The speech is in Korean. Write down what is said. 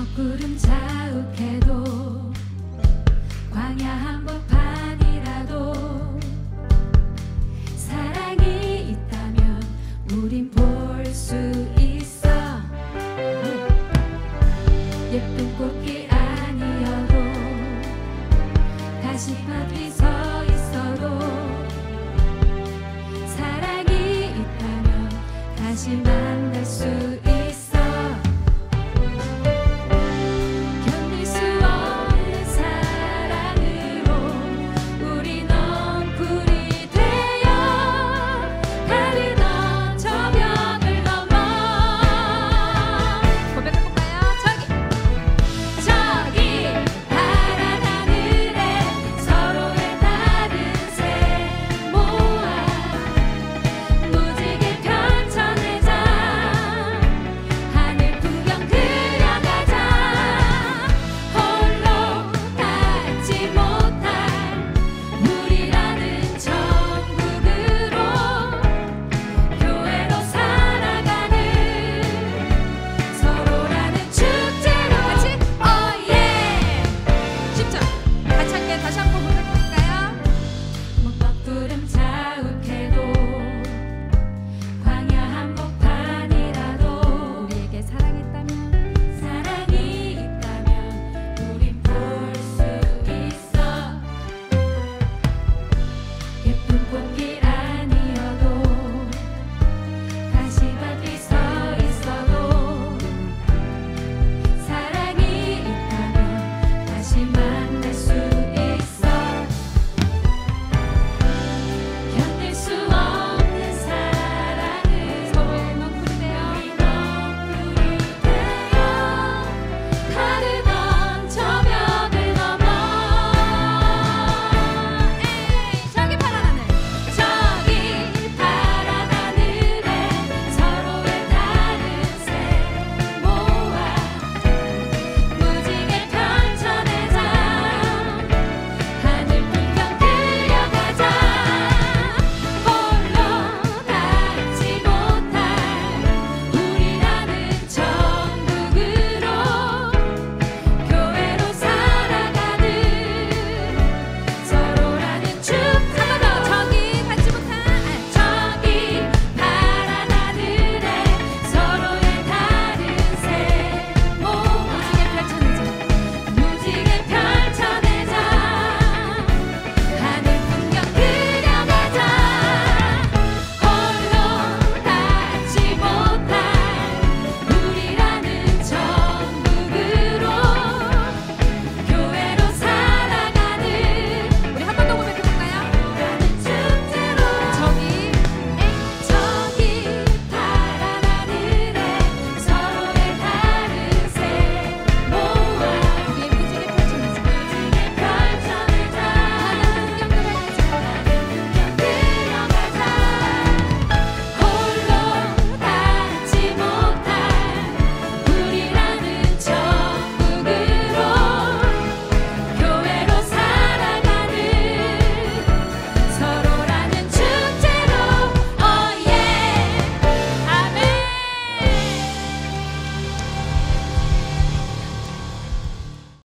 먹구름 자욱해도 광야 한복판이라도 사랑이 있다면 우린 볼 수 있어. 예쁜 꽃길 아니어도 다시 밤이 서